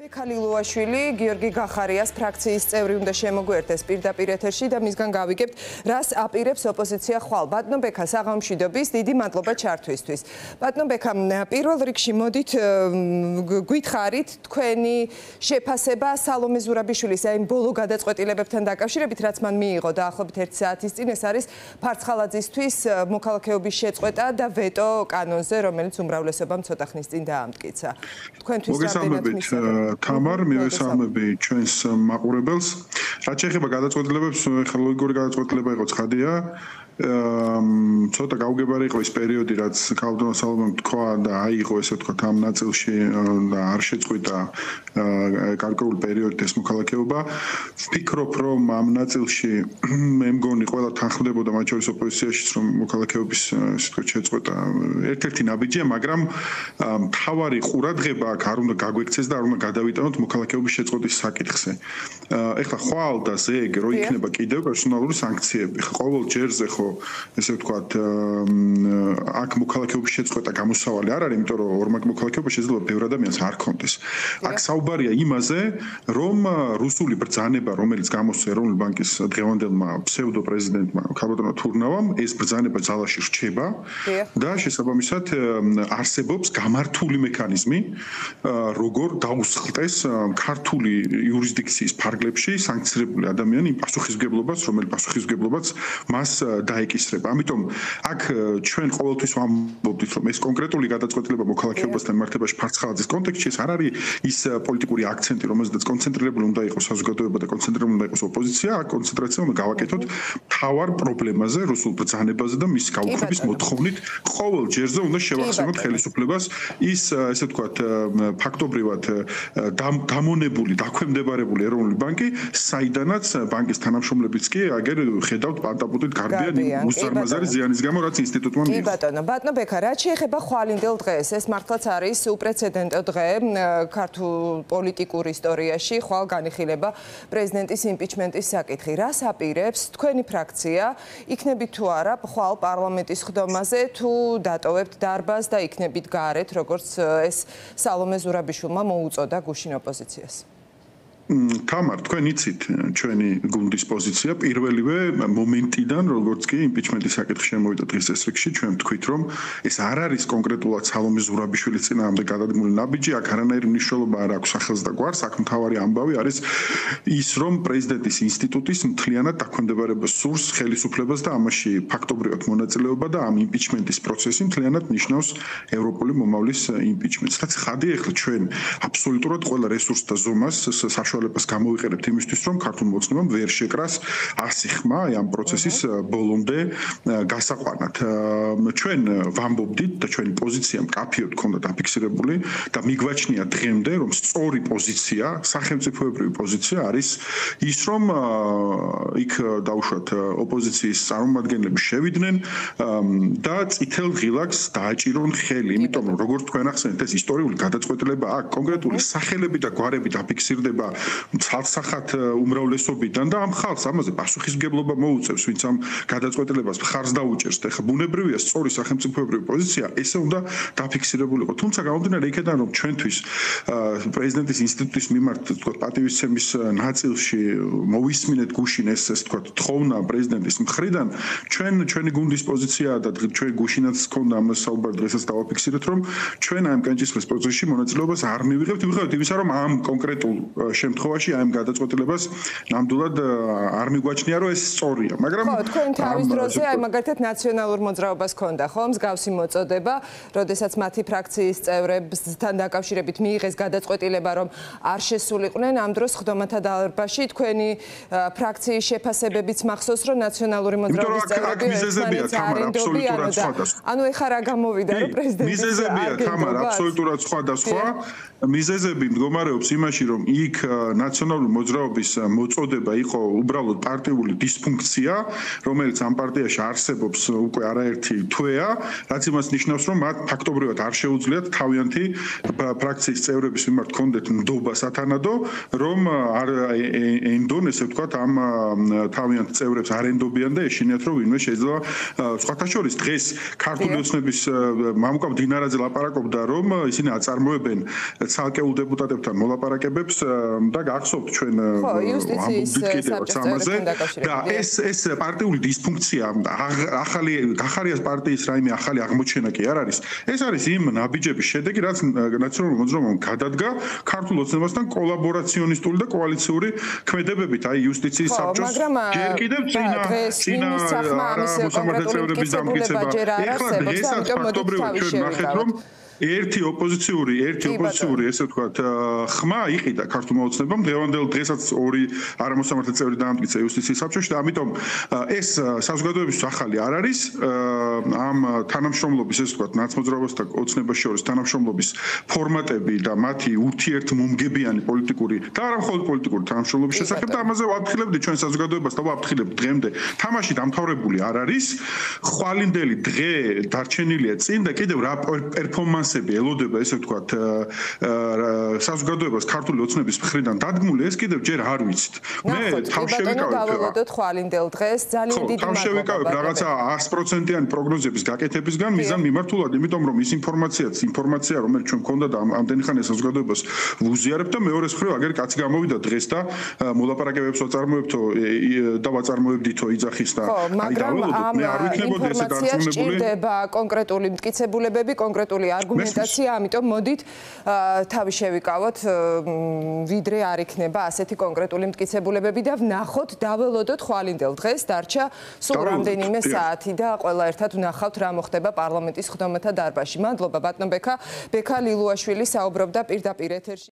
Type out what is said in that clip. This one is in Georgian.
ბექალილუაშვილი გიორგი გახარიას ფრაქციის წევრი უნდა შემოგვერთეს პირდაპირ ეთერში და მისგან გავიგებთ რას აპირებს ოპოზიცია ხვალ. ბატონო ბექა საღამშვიდობის დიდი მადლობა ჩართვისთვის. ბატონო ბექა პირველ რიგში მოდით გვითხარით თქვენი შეფასება სალომე ზურაბიშვილის აი ბოლო გადაწყვეტილებებთან დაკავშირებით რაც მან მიიღო. დაახლოებით 1 საათის წინ ეს არის ფარცხალაძისთვის მოქალაქეობის შეწყვეტა და ვეტო კანონზე რომელიც უმრავლესობამ ცოტა ხნის წინ დაამტკიცა. თქვენთვის რამდენად მისაღებთ თამარ მივესალმები ჩვენს მაყურებელს. რაც შეეხება გადაწყვეტილებებს, ხა ლოგიკური გადაწყვეტილება იყო ცხადია. ცოტა გაუგებარი იყო ის პერიოდი, რაც კალდონა სალომემ თქვა და აიღო ესე თქვა ამ ნაწილში და არ შეწყვიტა გარკვეულ პერიოდით ეს მოქალაქეობა. ვფიქრობ, რომ ამ ნაწილში მე მგონი ყველა თანხმდებოდა მათ შორის ოპოზიციაშიც, რომ მოქალაქეობის ესე თქვა შეწყვეტა ერთ-ერთი ნაბიჯია, მაგრამ თავარი ყურადღება აქ არ უნდა გაგვექცეს და არ უნდა გადავიტანოთ მოქალაქეობის შეწყვეტის საკითხზე. ეხლა ხვალ და ზეგ რო იქნება კიდევ პერსონალური სანქციები. ხო ყოველ ჯერზე ხო ესე ვთქვათ აქ მოქალაქეობის შეწყვეტა გამოსავალი არ არის, იმიტომ რომ ორმაგ მოქალაქეობა შეიძლება ბევრ ადამიანს არ კონდეს. აქ საუბარია იმაზე, რომ რუსული ბრძანება, რომელიც გამოსცა ეროვნული ბანკის დღევანდელმა ფსევდო პრეზიდენტმა ქალბატონო თურნავამ, ეს ბრძანება ძალაში რჩება და შესაბამისად არსებობს გამართული მექანიზმი, როგორ დაუსხლტეს ქართული იურისდიქციის ფარგლებში სანქცირებული ადამიანი იმ პასუხისგებლობას, რომელიც პასუხისგებლობაც მას და დაეკისრება. ამიტომ აქ ჩვენ ყოველთვის ვამბობთ, რომ ეს კონკრეტული გადაწყვეტილება მოქალაქეობასთან მართებაში ფარცხალაძის კონტექსტში ეს არ არის ის პოლიტიკური აქცენტი, რომელზედაც კონცენტრირებული უნდა იყოს საზოგადოება და კონცენტრირებული უნდა იყოს ოპოზიცია, აქ კონცენტრაცია უნდა გავაკეთოთ თავარ პრობლემაზე, რუსულ ბრძანებაზე და მის გაუქმების მოთხოვნით. ყოველ ჯერზე უნდა შევახსენოთ ხელისუფლებას ის ესე ვთქვათ ფაქტობრივად დამონებული, დაქვემდებარებული ეროვნული ბანკი, საიდანაც ბანკის თანამშრომლებიც კი აგერ ხედავთ პანტაპუტით გარბიან უსარმაზარი ზიანის გამო რაც ინსტიტუტმა მიიღო. კი ბატონო, ბატონო ბექა, რაც შეეხება ხვალინდელ დღეს, ეს მართლაც არის უპრეცედენტო დღე ქართულ პოლიტიკურ ისტორიაში, ხვალ განიხილება პრეზიდენტის იმპიჩმენტის საკითხი. რას აპირებს თქვენი ფრაქცია? იქნებით თუ არა ხვალ პარლამენტის ხდომაზე თუ დატოვებთ დარბაზს და იქნებით გარეთ, როგორც ეს სალომე ზურაბიშვილმა მოუწოდა გუშინ ოპოზიციას? თამარ, თქვენ იცით ჩვენი გუნდის პოზიცია პირველივე მომენტიდან, როგორც კი იმპიჩმენტის საკითხი შემოვიდა დღეს ეს რიგში, ჩვენ ვთქვით, რომ ეს არ არის კონკრეტულად სალომე ზურაბიშვილის წინააღმდეგ გადადგმული ნაბიჯი, აქ არანაირი მნიშვნელობა არ აქვს სახელს და გვარს, აქ მთავარი ამბავი არის ის, რომ პრეზიდენტის ინსტიტუტის მთლიანად დაქვემდებარება სურს ხელისუფლებას და ამაში ფაქტობრივად მონაწილეობა და ამ იმპიჩმენტის პროცესი მთლიანად ნიშნავს ევროპული მომავლის იმპიჩმენტს. რაც ხადია ახლა ჩვენ აბსოლუტურად ყველა რესურსს და ზომას საშუალო საშუალებას გამოვიყენებთ იმისთვის, რომ ქართულ მოწმობამ ვერ შეკრას ასი ხმა აი ამ პროცესის ბოლომდე გასაყვანად. ჩვენ ვამბობდით და ჩვენი პოზიცია მკაფიოდ ქონდა დაფიქსირებული და მიგვაჩნია დღემდე, რომ სწორი პოზიცია, სახელმწიფოებრივი პოზიცია არის ის, რომ იქ დაუშვათ ოპოზიციის წარმომადგენლები შევიდნენ და წითელ ღილაკს დააჭირონ ხელი, იმიტომ რომ როგორც თქვენ ახსენეთ, ეს ისტორიული გადაწყვეტილება აქ კონკრეტული სახელები და გვარები დაფიქსირდება ცალსახად უმრავლესობიდან და ამ ხალხს ამაზე პასუხისგებლობა მოუწევს, ვინც ამ გადაწყვეტილებას ხარს დაუჭერს. ეხლა ბუნებრივია სწორი სახელმწიფოებრივი პოზიცია, ესე უნდა დაფიქსირებულიყო. თუმცა გამომდინარე იქიდან, რომ ჩვენთვის პრეზიდენტის ინსტიტუტის მიმართ, თქო, პატივისცემის ნაწილში მოვისმინეთ გუშინ ეს ეს თქო, თხოვნა პრეზიდენტის მხრიდან, ჩვენ ჩვენი გუნდის პოზიცია და ჩვენ გუშინაც ჰქონდა ამას საუბარ დღესაც დავაფიქსირეთ, რომ ჩვენ ამ კანჭისყრის პროცესში მონაწილეობას არ მივიღებთ, მიუხედავად იმისა, რომ ამ კონკრეტულ შემთხვევაში შემთხვევაში აი ამ გადაწყვეტილებას ნამდვილად არ მიგვაჩნია რომ ეს სწორია მაგრამ ხო თქვენ თავის დროზე აი მაგალითად ნაციონალურ მოძრაობას ქონდა ხო? მსგავსი მოწოდება როდესაც მათი ფრაქციის წევრებთან დაკავშირებით მიიღეს გადაწყვეტილება რომ არ შესულიყვნენ ამ დროს ხდომათა დარბაზში თქვენი ფრაქციის შეფასებებიც მახსოვს რომ ნაციონალური მოძრაობის წევრები მიზეზებია თამარ აბსოლუტურად სხვა. და ანუ ეხა რა გამოვიდა რომ პრეზიდენტი მიზეზებია თამარ აბსოლუტურად სხვა და სხვა. მიზეზები მდგომარეობს იმაში რომ იქ ნაციონალური მოძრაობის მოწოდება იყო უბრალოდ პარტიული დისფუნქცია, რომელიც ამ პარტიაში არსებობს უკვე არაერთი თვეა, რაც იმას ნიშნავს, რომ მათ ფაქტობრივად არ შეუძლიათ თავიანთი ფრაქციის წევრების მიმართ კონდეთ ნდობა სათანადო, რომ არ ენდონ ესე ვთქვათ ამ თავიანთ წევრებს არ ენდობიან და ეშინიათ რომ ვინმე შეიძლება სხვათა შორის დღეს ქართული ოცნების მამუკა დინარაძე ლაპარაკობდა რომ ისინი აწარმოებენ ცალკეულ დეპუტატებთან მოლაპარაკებებს და გახსოვთ ჩვენ იუსტიციის საბჭოზე და ეს ეს პარტიული დისფუნქცია ახალი გახარიას პარტიის რაიმე ახალი აღმოჩენა კი არ არის. ეს არის იმ ნაბიჯების შედეგი რაც ნაციონალურ მოძრაობამ გადადგა ქართულ ოცნებასთან კოლაბორაციონისტული და კოალიციური ქმედებებით. აი იუსტიციის საბჭოს ჯერ კიდევ წინა წინა მოსამართლეების დამტკიცება. ეხლა დღესაც ფაქტობრივად ჩვენ ნახეთ რომ ერთი ოპოზიციური, ერთი ოპოზიციური, ესე ვთქვათ, ხმა იყიდა ქართულ მოძნებამ, დღევანდელ დღესაც ორი არამოსამართლე წევრი დაამტკიცა იუსტიციის საბჭოში და ამიტომ ეს საზოგადოებისთვის ახალი არ არის. ამ თანამშრომლობის, ესე ვთქვათ, ნაცმოძრაობასთან ოცნებას შორის თანამშრომლობის ფორმატები და მათი ურთიერთმომგებიანი პოლიტიკური და არა მხოლოდ პოლიტიკური თანამშრომლობის შესახებ და ამაზე ვაფრთხილებდი ჩვენ საზოგადოებას და ვაფრთხილებთ დღემდე. თამაში დამთავრებული არ არის. ხვალინდელი დღე დარჩენილია წინ და კიდევ რა პერფორმანს ინტერესები ელოდება ესე ვთქვათ საზოგადოებას ქართული ოცნების მხრიდან დადგმული ეს კიდევ ჯერ არ ვიცით. მე თავშევიკავებ დავალოდოთ ხვალინდელ დღეს ძალიან დიდი თავშევიკავებ რაღაცა 100%-იანი პროგნოზების გაკეთებისგან მიზან მიმართულად იმიტომ რომ ის ინფორმაციაც ინფორმაცია რომელიც ჩვენ გქონდა და ამდენი ხანი საზოგადოებას ვუზიარებ და მეორეს მხრივ აგერ კაცი გამოვიდა დღეს და მოლაპარაკებებს ვაწარმოებთო და ვაწარმოებდითო იძახის და აი დავალოდოთ. მე არ ვიქნებოდი ესე დარწმუნებული ჭირდება კონკრეტული მტკიცებულებები კონკრეტული არგუმენტები არგუმენტაცია, ამიტომ მოდით თავი შევიკავოთ, ვიდრე არ იქნება ასეთი კონკრეტული მტკიცებულებები და ვნახოთ, დაველოდოთ ხვალინდელ დღეს, დარჩა სულ რამდენიმე საათი და ყველა ერთად ვნახავთ რა მოხდება პარლამენტის ხდომათა დარბაზში. მადლობა ბატონ ბექა, ბექა ლილუაშვილი საუბრობდა პირდაპირ ეთერში.